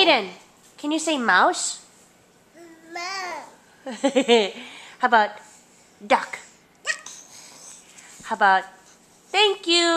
Aiden, can you say mouse? How about duck? How about thank you?